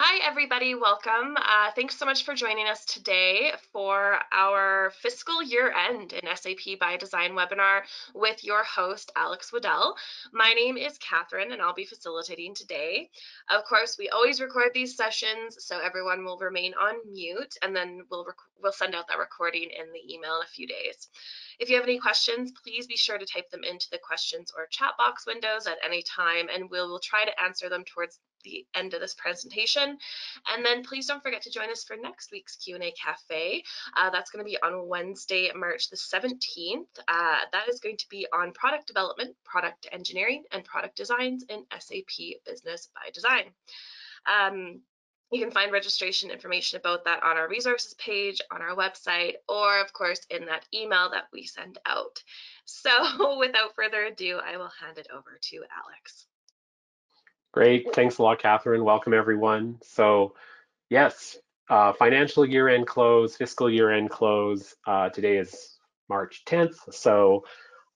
Hi, everybody. Welcome. Uh, thanks so much for joining us today for our fiscal year end in SAP ByDesign webinar with your host, Alex Waddell. My name is Catherine, and I'll be facilitating today. Of course, we always record these sessions, so everyone will remain on mute, and then we'll, we'll send out that recording in the email in a few days. If you have any questions, please be sure to type them into the questions or chat box windows at any time, and we will try to answer them towards the end of this presentation. And then please don't forget to join us for next week's Q&A Cafe. Uh, that's going to be on Wednesday, March the 17th. Uh, that is going to be on product development, product engineering, and product designs in SAP Business ByDesign. Um, you can find registration information about that on our resources page on our website, or of course in that email that we send out. So without further ado, I will hand it over to Alex. Great. Thanks a lot, Catherine. Welcome, everyone. So, yes, uh, financial year end close, fiscal year end close. Uh, today is March 10th. So,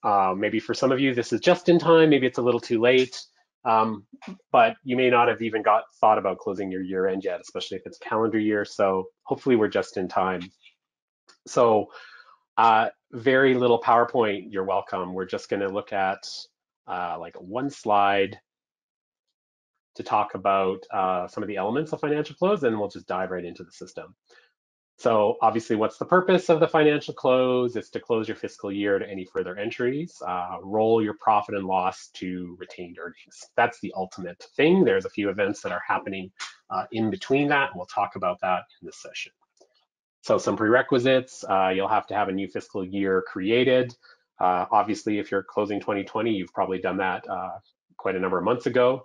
uh, maybe for some of you, this is just in time. Maybe it's a little too late. Um, but you may not have even got thought about closing your year end yet, especially if it's calendar year. So, hopefully, we're just in time. So, uh, very little PowerPoint. You're welcome. We're just going to look at uh, like one slide to talk about uh, some of the elements of financial close, and we'll just dive right into the system. So obviously, what's the purpose of the financial close? It's to close your fiscal year to any further entries, uh, roll your profit and loss to retained earnings. That's the ultimate thing. There's a few events that are happening uh, in between that, and we'll talk about that in this session. So some prerequisites, uh, you'll have to have a new fiscal year created. Uh, obviously, if you're closing 2020, you've probably done that uh, quite a number of months ago.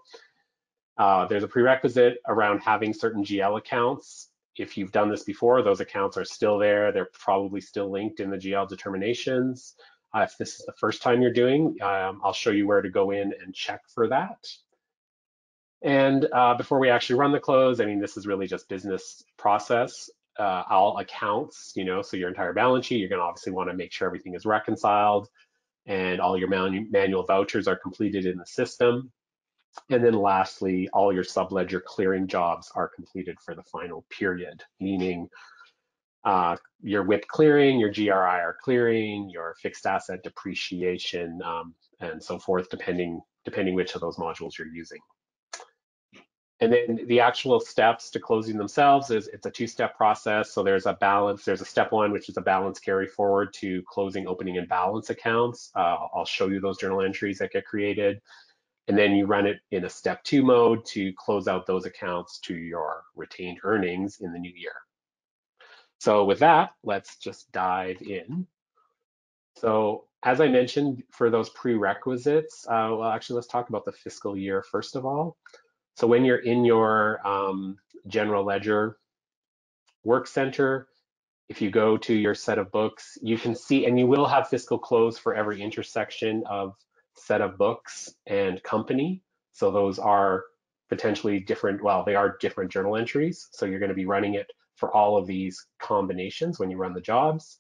Uh, there's a prerequisite around having certain GL accounts. If you've done this before, those accounts are still there. They're probably still linked in the GL determinations. Uh, if this is the first time you're doing, um, I'll show you where to go in and check for that. And uh, before we actually run the close, I mean, this is really just business process. Uh, all accounts, you know, so your entire balance sheet, you're going to obviously want to make sure everything is reconciled and all your manu manual vouchers are completed in the system. And then lastly, all your subledger clearing jobs are completed for the final period, meaning uh, your WIP clearing, your GRIR clearing, your fixed asset depreciation, um, and so forth, depending, depending which of those modules you're using. And then the actual steps to closing themselves is it's a two-step process. So there's a balance, there's a step one, which is a balance carry forward to closing, opening, and balance accounts. Uh, I'll show you those journal entries that get created and then you run it in a step two mode to close out those accounts to your retained earnings in the new year. So with that, let's just dive in. So as I mentioned, for those prerequisites, uh, well, actually, let's talk about the fiscal year first of all. So when you're in your um, general ledger work center, if you go to your set of books, you can see, and you will have fiscal close for every intersection of set of books and company. So those are potentially different, well, they are different journal entries. So you're going to be running it for all of these combinations when you run the jobs.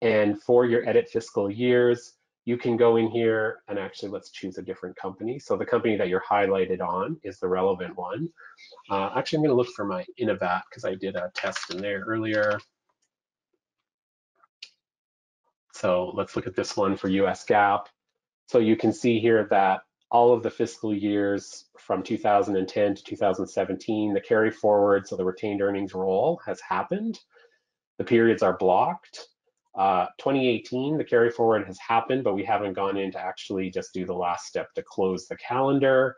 And for your edit fiscal years, you can go in here and actually let's choose a different company. So the company that you're highlighted on is the relevant one. Uh, actually, I'm going to look for my Innovat because I did a test in there earlier. So let's look at this one for US GAAP. So you can see here that all of the fiscal years from 2010 to 2017, the carry forward, so the retained earnings roll has happened. The periods are blocked. Uh, 2018, the carry forward has happened, but we haven't gone in to actually just do the last step to close the calendar.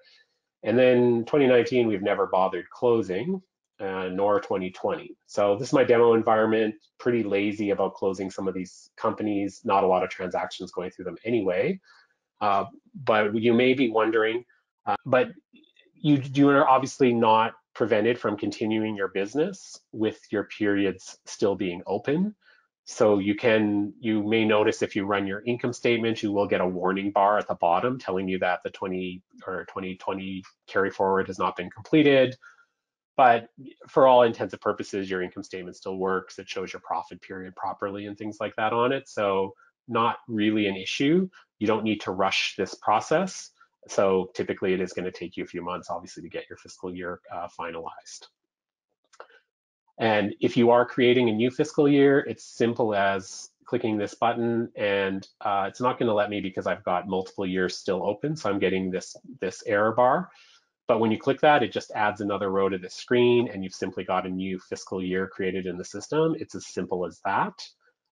And then 2019, we've never bothered closing, uh, nor 2020. So this is my demo environment, pretty lazy about closing some of these companies, not a lot of transactions going through them anyway. Uh, but you may be wondering, uh, but you, you are obviously not prevented from continuing your business with your periods still being open. So you can, you may notice if you run your income statement, you will get a warning bar at the bottom telling you that the 20 or 2020 carry forward has not been completed. But for all intents and purposes, your income statement still works. It shows your profit period properly and things like that on it. So not really an issue. You don't need to rush this process. So typically it is going to take you a few months, obviously, to get your fiscal year uh, finalized. And if you are creating a new fiscal year, it's simple as clicking this button and uh, it's not going to let me because I've got multiple years still open. So I'm getting this, this error bar. But when you click that, it just adds another row to the screen and you've simply got a new fiscal year created in the system. It's as simple as that.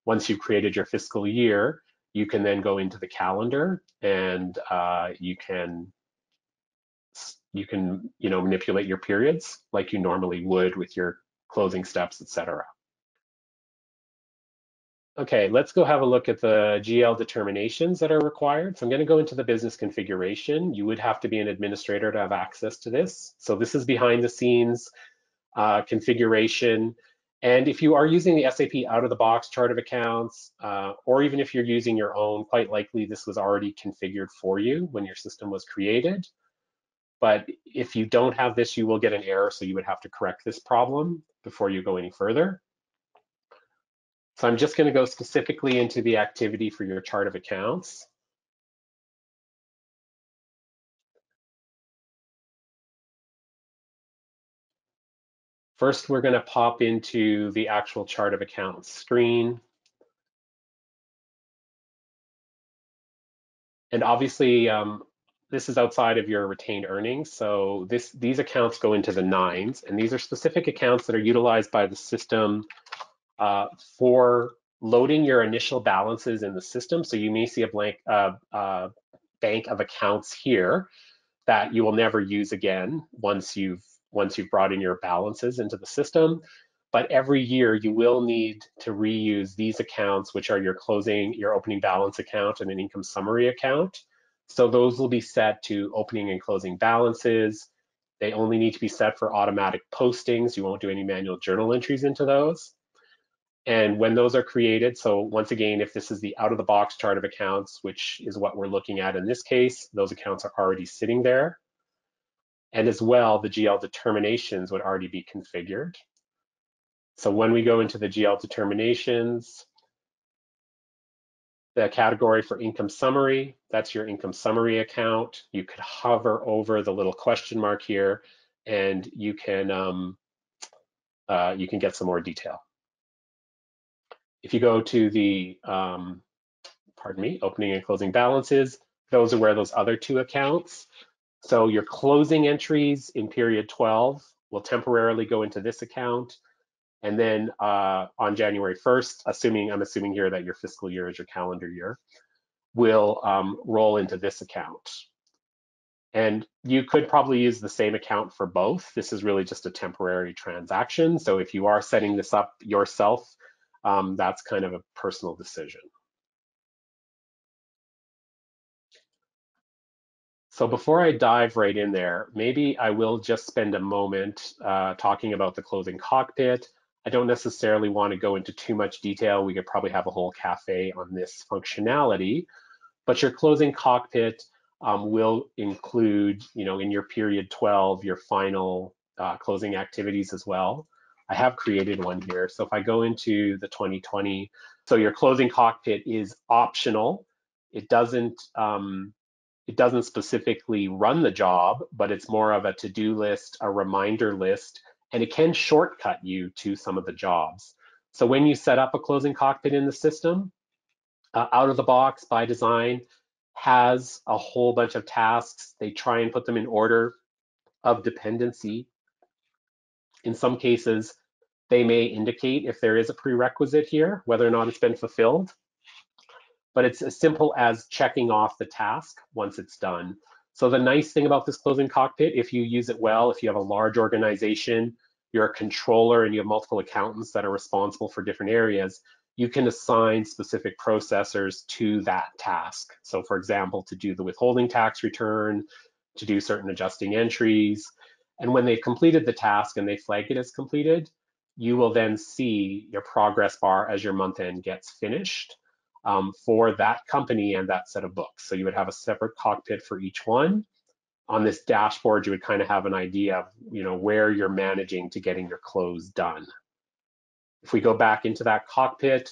Once you've created your fiscal year, you can then go into the calendar and uh, you can you can you know manipulate your periods like you normally would with your closing steps, etc. Okay, let's go have a look at the GL determinations that are required. So I'm going to go into the business configuration. You would have to be an administrator to have access to this. So this is behind the scenes uh, configuration. And if you are using the SAP out of the box chart of accounts, uh, or even if you're using your own, quite likely this was already configured for you when your system was created. But if you don't have this, you will get an error. So you would have to correct this problem before you go any further. So I'm just going to go specifically into the activity for your chart of accounts. First, we're going to pop into the actual chart of accounts screen. And obviously, um, this is outside of your retained earnings. So this these accounts go into the nines, and these are specific accounts that are utilized by the system uh, for loading your initial balances in the system. So you may see a blank uh, uh, bank of accounts here that you will never use again once you've once you've brought in your balances into the system. But every year you will need to reuse these accounts, which are your closing, your opening balance account and an income summary account. So those will be set to opening and closing balances. They only need to be set for automatic postings. You won't do any manual journal entries into those. And when those are created, so once again, if this is the out of the box chart of accounts, which is what we're looking at in this case, those accounts are already sitting there. And as well, the GL determinations would already be configured. So when we go into the GL determinations, the category for income summary, that's your income summary account. You could hover over the little question mark here and you can, um, uh, you can get some more detail. If you go to the, um, pardon me, opening and closing balances, those are where those other two accounts. So your closing entries in period 12 will temporarily go into this account. And then uh, on January 1st, assuming I'm assuming here that your fiscal year is your calendar year, will um, roll into this account. And you could probably use the same account for both. This is really just a temporary transaction. So if you are setting this up yourself um, that's kind of a personal decision. So before I dive right in there, maybe I will just spend a moment uh, talking about the closing cockpit. I don't necessarily want to go into too much detail. We could probably have a whole cafe on this functionality, but your closing cockpit um, will include, you know, in your period 12, your final uh, closing activities as well. I have created one here. So if I go into the 2020, so your closing cockpit is optional. It doesn't um, it doesn't specifically run the job, but it's more of a to-do list, a reminder list, and it can shortcut you to some of the jobs. So when you set up a closing cockpit in the system, uh, out of the box ByDesign has a whole bunch of tasks. They try and put them in order of dependency in some cases, they may indicate if there is a prerequisite here, whether or not it's been fulfilled. But it's as simple as checking off the task once it's done. So the nice thing about this closing cockpit, if you use it well, if you have a large organization, you're a controller and you have multiple accountants that are responsible for different areas, you can assign specific processors to that task. So for example, to do the withholding tax return, to do certain adjusting entries, and when they've completed the task and they flag it as completed, you will then see your progress bar as your month end gets finished um, for that company and that set of books. So you would have a separate cockpit for each one. On this dashboard, you would kind of have an idea of you know where you're managing to getting your close done. If we go back into that cockpit,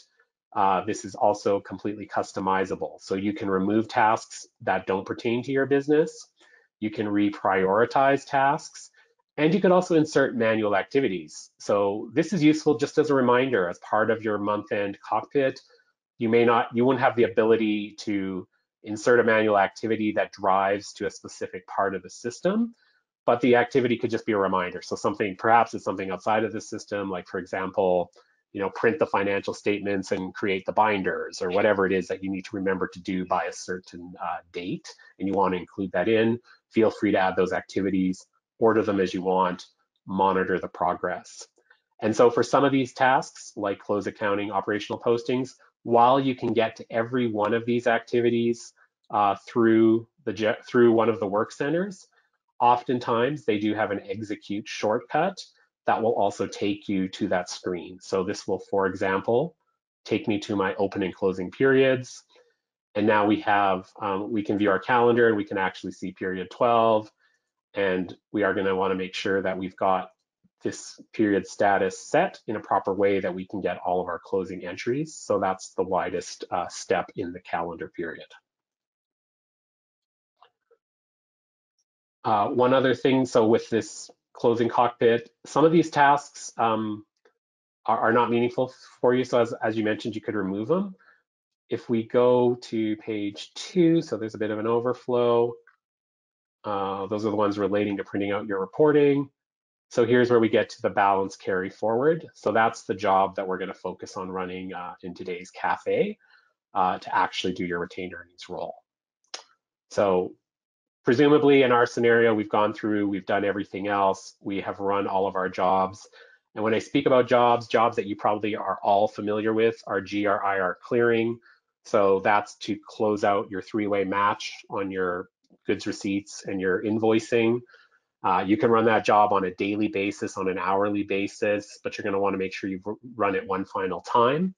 uh, this is also completely customizable. So you can remove tasks that don't pertain to your business. You can reprioritize tasks and you could also insert manual activities. So this is useful just as a reminder as part of your month-end cockpit. You may not, you wouldn't have the ability to insert a manual activity that drives to a specific part of the system, but the activity could just be a reminder. So something, perhaps it's something outside of the system, like for example, you know, print the financial statements and create the binders or whatever it is that you need to remember to do by a certain uh, date, and you want to include that in, feel free to add those activities order them as you want, monitor the progress. And so for some of these tasks, like close accounting, operational postings, while you can get to every one of these activities uh, through the through one of the work centers, oftentimes they do have an execute shortcut that will also take you to that screen. So this will, for example, take me to my open and closing periods. And now we have, um, we can view our calendar and we can actually see period 12, and we are going to want to make sure that we've got this period status set in a proper way that we can get all of our closing entries. So that's the widest uh, step in the calendar period. Uh, one other thing, so with this closing cockpit, some of these tasks um, are, are, not meaningful for you. So as, as you mentioned, you could remove them. If we go to page two, so there's a bit of an overflow, uh, those are the ones relating to printing out your reporting. So here's where we get to the balance carry forward. So that's the job that we're going to focus on running uh, in today's cafe uh, to actually do your retained earnings roll. So presumably in our scenario, we've gone through, we've done everything else. We have run all of our jobs. And when I speak about jobs, jobs that you probably are all familiar with are GRIR clearing. So that's to close out your three-way match on your goods receipts and your invoicing. Uh, you can run that job on a daily basis, on an hourly basis, but you're going to want to make sure you run it one final time.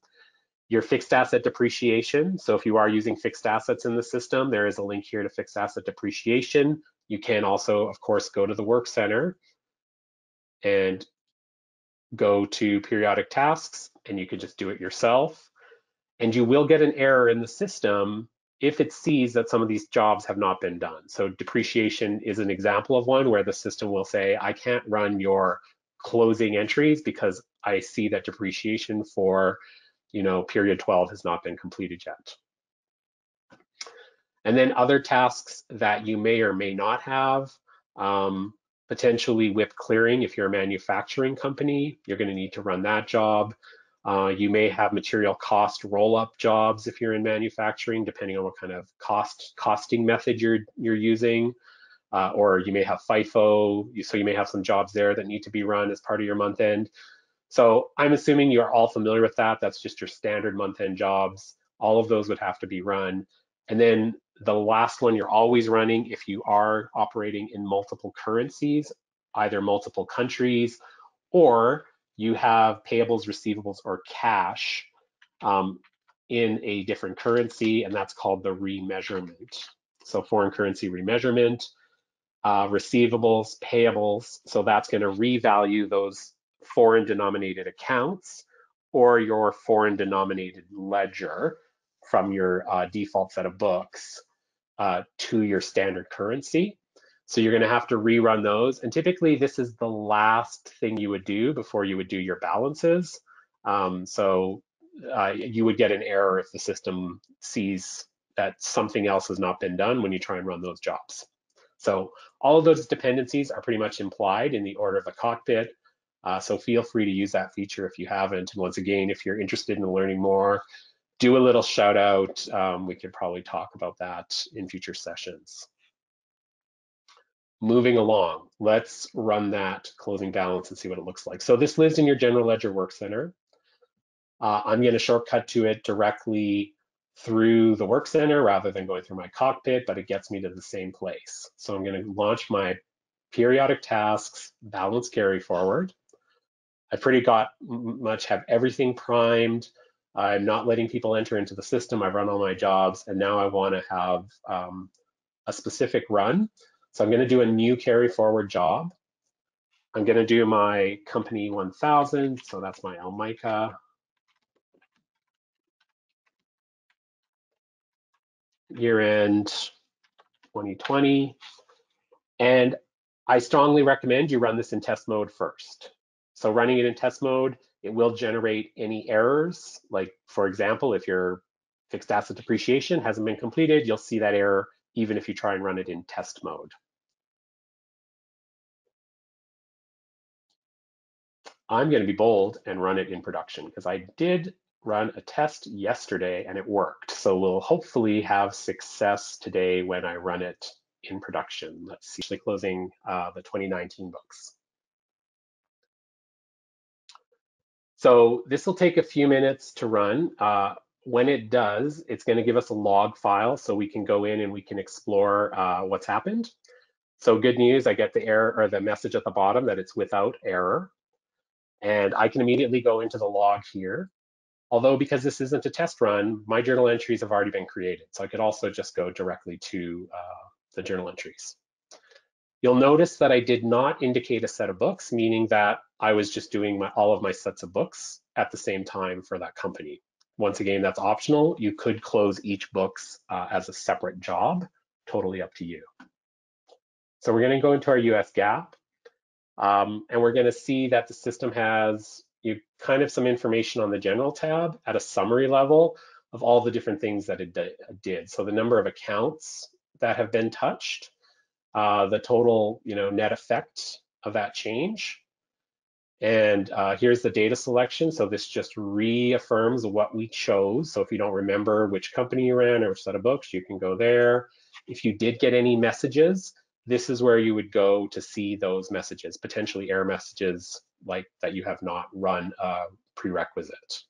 Your fixed asset depreciation. So if you are using fixed assets in the system, there is a link here to fixed asset depreciation. You can also, of course, go to the work center and go to periodic tasks and you can just do it yourself. And you will get an error in the system if it sees that some of these jobs have not been done. So depreciation is an example of one where the system will say, I can't run your closing entries because I see that depreciation for, you know, period 12 has not been completed yet. And then other tasks that you may or may not have, um, potentially WIP clearing. If you're a manufacturing company, you're going to need to run that job. Uh, you may have material cost roll-up jobs if you're in manufacturing, depending on what kind of cost costing method you're you're using. Uh, or you may have FIFO, so you may have some jobs there that need to be run as part of your month end. So I'm assuming you're all familiar with that. That's just your standard month end jobs. All of those would have to be run. And then the last one you're always running if you are operating in multiple currencies, either multiple countries, or you have payables, receivables, or cash um, in a different currency, and that's called the remeasurement. So foreign currency remeasurement, uh, receivables, payables. So that's going to revalue those foreign denominated accounts or your foreign denominated ledger from your uh, default set of books uh, to your standard currency. So you're going to have to rerun those. And typically this is the last thing you would do before you would do your balances. Um, so uh, you would get an error if the system sees that something else has not been done when you try and run those jobs. So all of those dependencies are pretty much implied in the order of the cockpit. Uh, so feel free to use that feature if you haven't. And once again, if you're interested in learning more, do a little shout out. Um, we could probably talk about that in future sessions moving along, let's run that closing balance and see what it looks like. So this lives in your general ledger work center. Uh, I'm going to shortcut to it directly through the work center rather than going through my cockpit, but it gets me to the same place. So I'm going to launch my periodic tasks balance carry forward. I pretty got much have everything primed. I'm not letting people enter into the system. I've run all my jobs, and now I want to have um, a specific run. So I'm going to do a new carry forward job. I'm going to do my company 1000. So that's my Almica. year end 2020. And I strongly recommend you run this in test mode first. So running it in test mode, it will generate any errors. Like for example, if your fixed asset depreciation hasn't been completed, you'll see that error even if you try and run it in test mode. I'm going to be bold and run it in production because I did run a test yesterday and it worked. So we'll hopefully have success today when I run it in production. Let's see, actually closing uh, the 2019 books. So this will take a few minutes to run. Uh, when it does, it's going to give us a log file so we can go in and we can explore uh, what's happened. So good news, I get the error or the message at the bottom that it's without error. And I can immediately go into the log here. Although because this isn't a test run, my journal entries have already been created. So I could also just go directly to uh, the journal entries. You'll notice that I did not indicate a set of books, meaning that I was just doing my, all of my sets of books at the same time for that company. Once again, that's optional. You could close each books uh, as a separate job, totally up to you. So we're gonna go into our US GAAP. Um, and we're going to see that the system has you kind of some information on the general tab at a summary level of all the different things that it did. So the number of accounts that have been touched, uh, the total you know net effect of that change. And uh, here's the data selection. So this just reaffirms what we chose. So if you don't remember which company you ran or which set of books, you can go there. If you did get any messages, this is where you would go to see those messages, potentially error messages like that you have not run a prerequisite.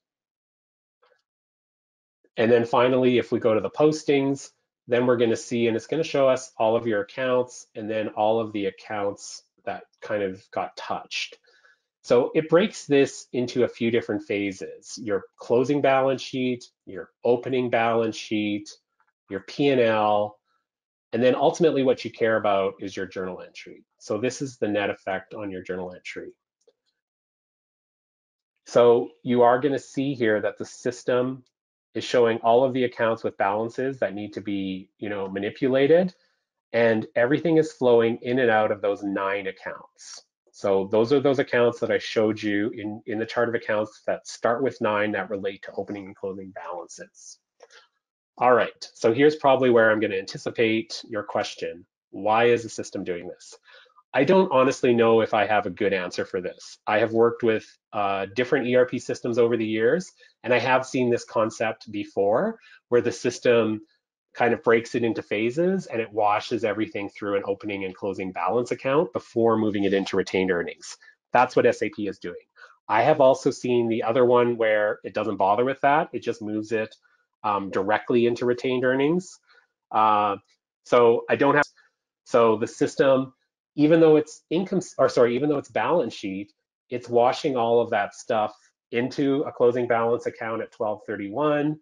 And then finally, if we go to the postings, then we're going to see, and it's going to show us all of your accounts and then all of the accounts that kind of got touched. So it breaks this into a few different phases, your closing balance sheet, your opening balance sheet, your P&L, and then ultimately what you care about is your journal entry. So this is the net effect on your journal entry. So you are gonna see here that the system is showing all of the accounts with balances that need to be you know, manipulated and everything is flowing in and out of those nine accounts. So those are those accounts that I showed you in, in the chart of accounts that start with nine that relate to opening and closing balances. All right, so here's probably where I'm going to anticipate your question. Why is the system doing this? I don't honestly know if I have a good answer for this. I have worked with uh, different ERP systems over the years, and I have seen this concept before where the system kind of breaks it into phases and it washes everything through an opening and closing balance account before moving it into retained earnings. That's what SAP is doing. I have also seen the other one where it doesn't bother with that. It just moves it um, directly into retained earnings. Uh, so I don't have, so the system, even though it's income, or sorry, even though it's balance sheet, it's washing all of that stuff into a closing balance account at 1231.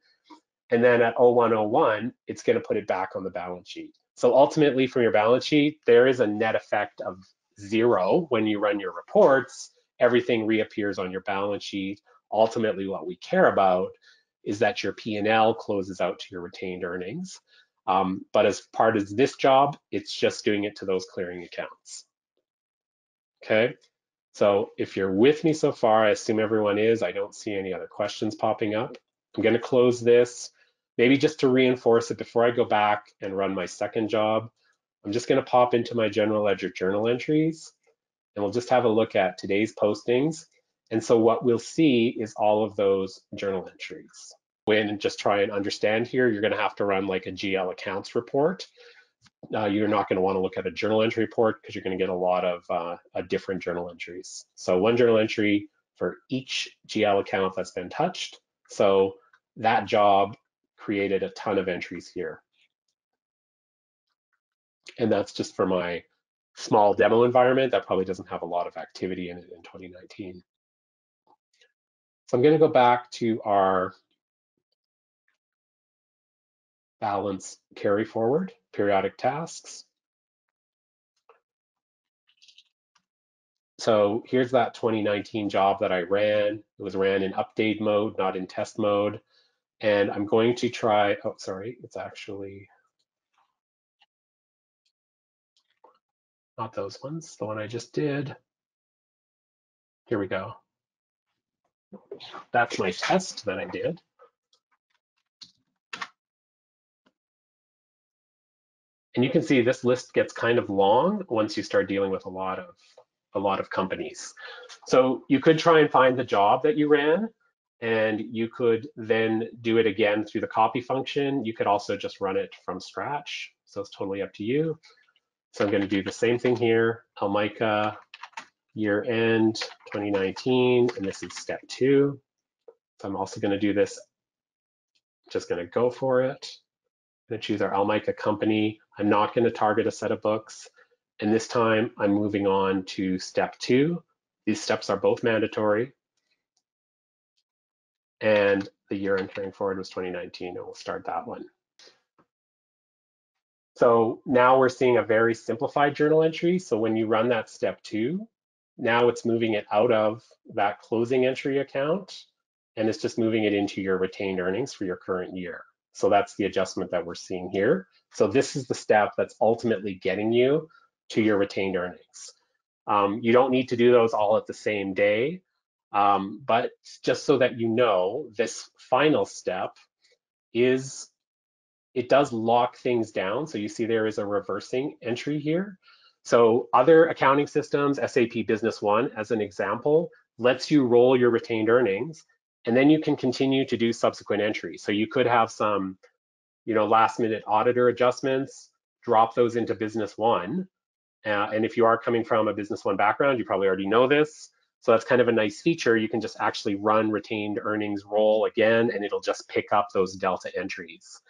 And then at 0101, it's going to put it back on the balance sheet. So ultimately, from your balance sheet, there is a net effect of zero when you run your reports. Everything reappears on your balance sheet. Ultimately, what we care about is that your P&L closes out to your retained earnings. Um, but as part of this job, it's just doing it to those clearing accounts. Okay, so if you're with me so far, I assume everyone is. I don't see any other questions popping up. I'm going to close this. Maybe just to reinforce it before I go back and run my second job, I'm just going to pop into my general ledger journal entries and we'll just have a look at today's postings and so what we'll see is all of those journal entries. When just try and understand here, you're gonna have to run like a GL accounts report. Uh, you're not gonna wanna look at a journal entry report because you're gonna get a lot of uh, different journal entries. So one journal entry for each GL account that's been touched. So that job created a ton of entries here. And that's just for my small demo environment that probably doesn't have a lot of activity in it in 2019. So I'm going to go back to our balance carry forward, periodic tasks. So here's that 2019 job that I ran. It was ran in update mode, not in test mode. And I'm going to try, oh, sorry, it's actually not those ones, the one I just did. Here we go. That's my test that I did. And you can see this list gets kind of long once you start dealing with a lot of a lot of companies. So you could try and find the job that you ran and you could then do it again through the copy function. You could also just run it from scratch. So it's totally up to you. So I'm going to do the same thing here, Almika year end 2019, and this is step two. So I'm also going to do this, just going to go for it. I'm to choose our Almica company. I'm not going to target a set of books. And this time I'm moving on to step two. These steps are both mandatory. And the year I'm carrying forward was 2019, and we'll start that one. So now we're seeing a very simplified journal entry. So when you run that step two, now it's moving it out of that closing entry account and it's just moving it into your retained earnings for your current year. So that's the adjustment that we're seeing here. So this is the step that's ultimately getting you to your retained earnings. Um, you don't need to do those all at the same day, um, but just so that you know, this final step is, it does lock things down. So you see there is a reversing entry here. So other accounting systems, SAP Business One as an example, lets you roll your retained earnings and then you can continue to do subsequent entries. So you could have some, you know, last minute auditor adjustments, drop those into Business One. Uh, and if you are coming from a Business One background, you probably already know this. So that's kind of a nice feature. You can just actually run retained earnings roll again, and it'll just pick up those delta entries.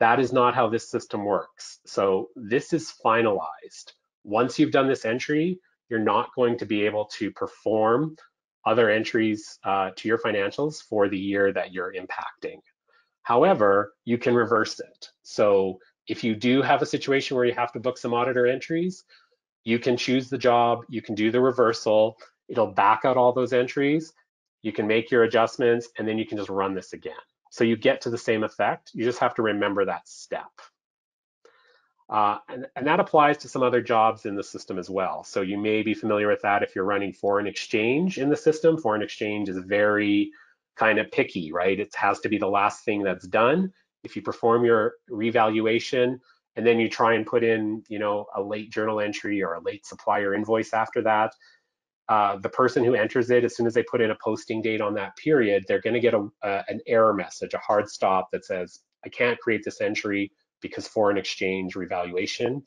That is not how this system works. So this is finalized. Once you've done this entry, you're not going to be able to perform other entries uh, to your financials for the year that you're impacting. However, you can reverse it. So if you do have a situation where you have to book some auditor entries, you can choose the job, you can do the reversal, it'll back out all those entries, you can make your adjustments, and then you can just run this again. So you get to the same effect, you just have to remember that step. Uh, and, and, that applies to some other jobs in the system as well. So you may be familiar with that if you're running foreign exchange in the system. Foreign exchange is very kind of picky, right? It has to be the last thing that's done. If you perform your revaluation and then you try and put in, you know, a late journal entry or a late supplier invoice after that, uh, the person who enters it, as soon as they put in a posting date on that period, they're going to get a, an error message, a hard stop that says, I can't create this entry because foreign exchange revaluation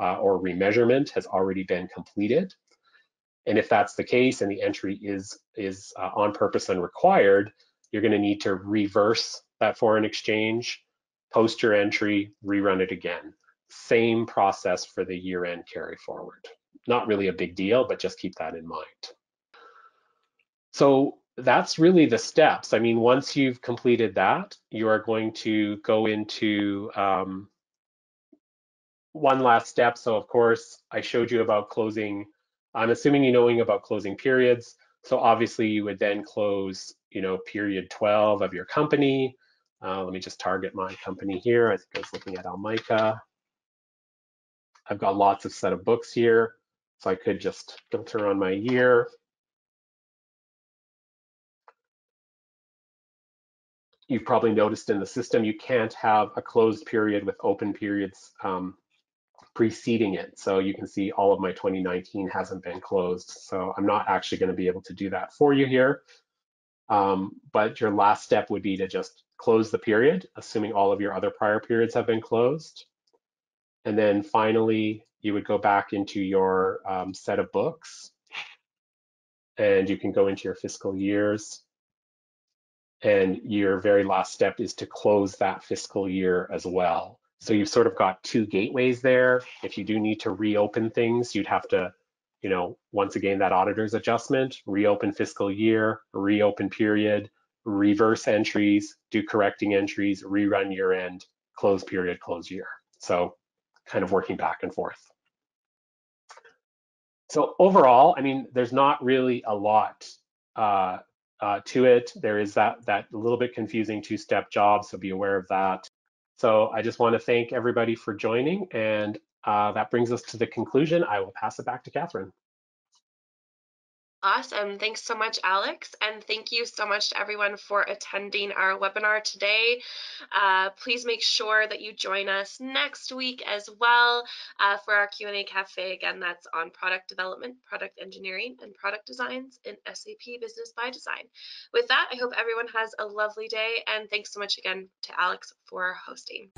uh, or remeasurement has already been completed. And if that's the case and the entry is, is uh, on purpose and required, you're gonna need to reverse that foreign exchange, post your entry, rerun it again. Same process for the year-end carry forward. Not really a big deal, but just keep that in mind. So that's really the steps. I mean, once you've completed that, you are going to go into um, one last step. So of course, I showed you about closing. I'm assuming you knowing about closing periods. So obviously you would then close, you know, period 12 of your company. Uh, let me just target my company here. I think I was looking at Almika. I've got lots of set of books here. So I could just filter on my year. you've probably noticed in the system, you can't have a closed period with open periods um, preceding it. So you can see all of my 2019 hasn't been closed. So I'm not actually going to be able to do that for you here. Um, but your last step would be to just close the period, assuming all of your other prior periods have been closed. And then finally, you would go back into your um, set of books and you can go into your fiscal years and your very last step is to close that fiscal year as well. So you've sort of got two gateways there. If you do need to reopen things, you'd have to, you know, once again, that auditor's adjustment, reopen fiscal year, reopen period, reverse entries, do correcting entries, rerun year end, close period, close year. So kind of working back and forth. So overall, I mean, there's not really a lot uh, uh, to it. There is that that little bit confusing two-step job, so be aware of that. So I just want to thank everybody for joining, and uh, that brings us to the conclusion. I will pass it back to Catherine. Awesome. Thanks so much, Alex. And thank you so much to everyone for attending our webinar today. Uh, please make sure that you join us next week as well uh, for our Q&A Cafe. Again, that's on product development, product engineering, and product designs in SAP Business ByDesign. With that, I hope everyone has a lovely day. And thanks so much again to Alex for hosting.